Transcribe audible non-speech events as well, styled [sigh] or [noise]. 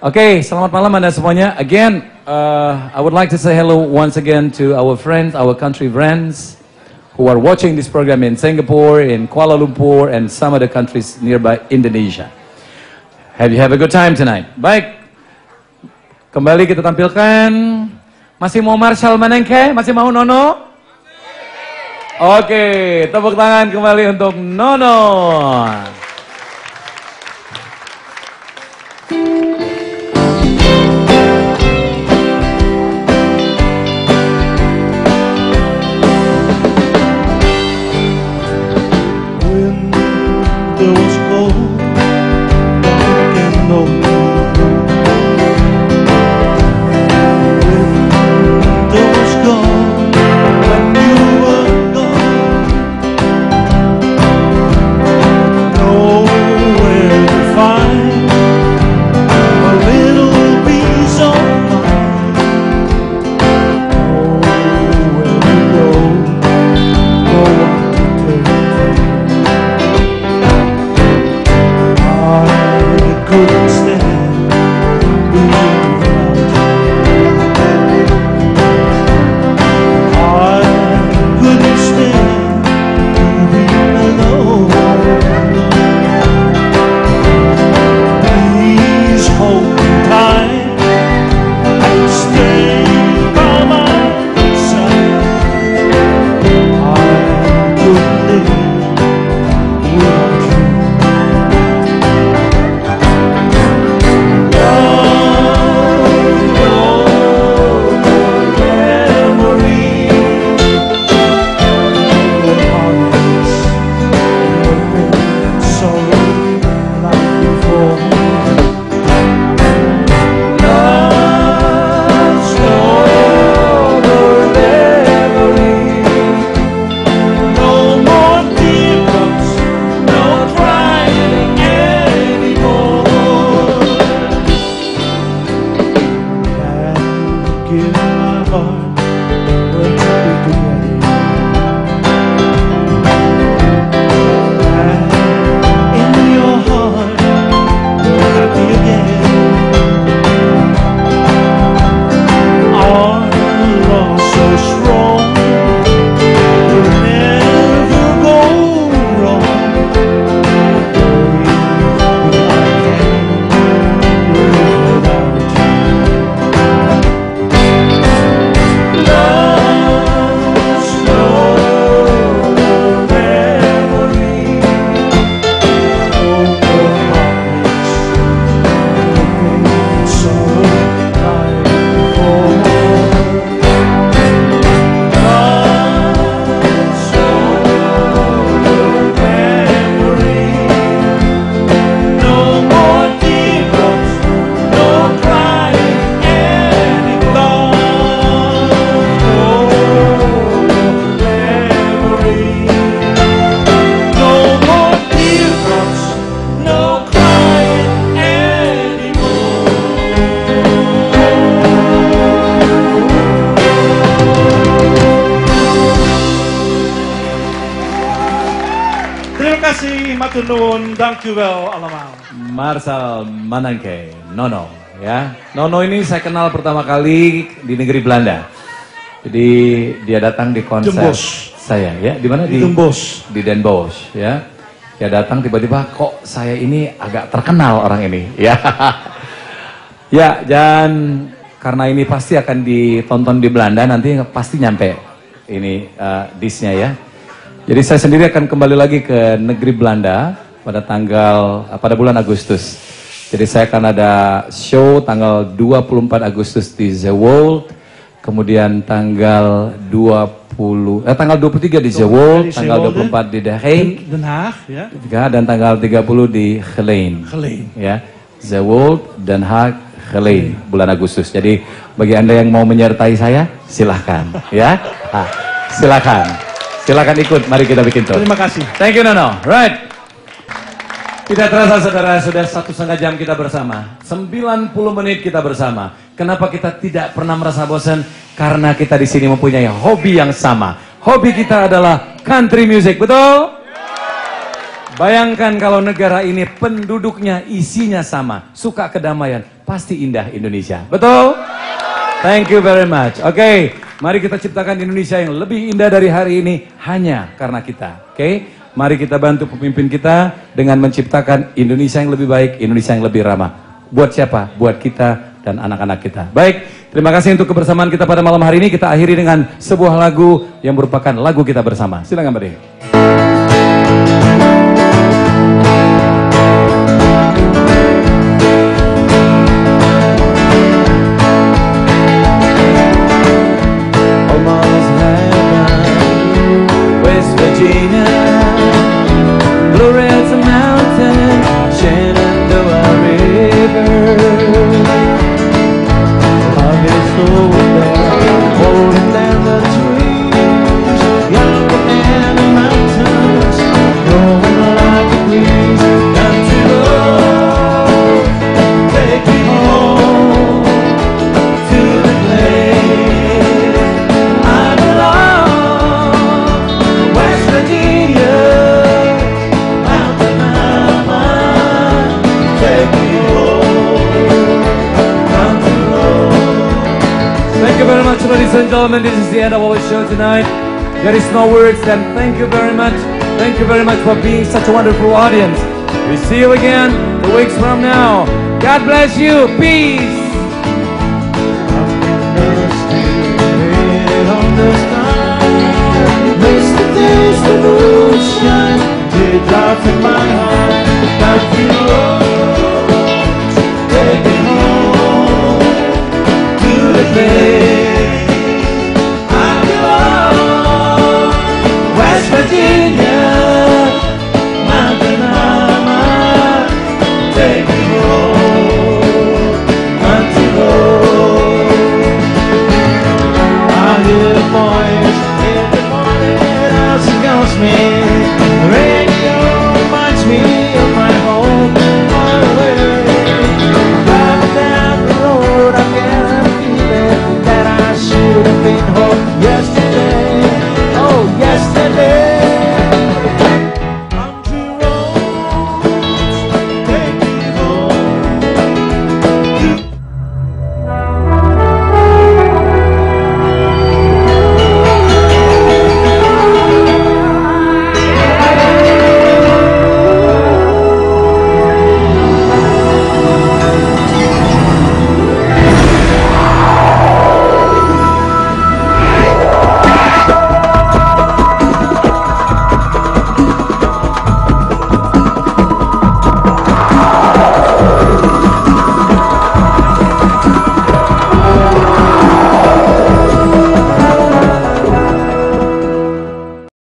Okay, selamat malam Anda semuanya. Again, uh, I would like to say hello once again to our friends, our country friends who are watching this program in Singapore, in Kuala Lumpur, and some other countries nearby Indonesia. Have you have a good time tonight? Baik, kembali kita tampilkan. Masih mau Marshall Manengke? Masih mau Nono? Oke, tepuk tangan kembali untuk Nono. in my heart. Kasih, maturnuun, dankjewel allemaal. Marcel Manangke, Nono, ya. Nono ini saya kenal pertama kali di negeri Belanda. Jadi dia datang di konser Den Bosch. saya, ya. Di mana Di Den Bosch. Di Den Bosch, ya. Dia datang tiba-tiba kok saya ini agak terkenal orang ini, [laughs] ya. ya, dan karena ini pasti akan ditonton di Belanda nanti pasti nyampe ini uh, disnya ya. Jadi saya sendiri akan kembali lagi ke negeri Belanda pada tanggal uh, pada bulan Agustus. Jadi saya akan ada show tanggal 24 Agustus di The World, kemudian tanggal 20 eh tanggal 23 di The World, tanggal Zeewolde. 24 di The Hague, Den Haag, ya. ya, dan tanggal 30 di Geleen. Geleen. Ya, The World, Den Haag, Geleen, bulan Agustus. Jadi bagi anda yang mau menyertai saya, silahkan, ya, Ah, silahkan, silahkan ikut. Mari kita bikin tour. Terima kasih. Thank you Nono. Right. Tidak terasa saudara, sudah satu setengah jam kita bersama. 90 menit kita bersama. Kenapa kita tidak pernah merasa bosan? Karena kita di sini mempunyai hobi yang sama. Hobi kita adalah country music, betul? Bayangkan kalau negara ini penduduknya isinya sama, suka kedamaian. pasti indah Indonesia. Betul? Thank you very much. Oke, mari kita ciptakan Indonesia yang lebih indah dari hari ini hanya karena kita. Oke, mari kita bantu pemimpin kita dengan menciptakan Indonesia yang lebih baik, Indonesia yang lebih ramah. Buat siapa? Buat kita dan anak-anak kita. Baik, terima kasih untuk kebersamaan kita pada malam hari ini. Kita akhiri dengan sebuah lagu yang merupakan lagu kita bersama. Silakan Mbak. Almost heaven, West Virginia, gentlemen. This is the end of our show tonight. There is no words, and thank you very much. Thank you very much for being such a wonderful audience. We see you again two weeks from now. God bless you. Peace.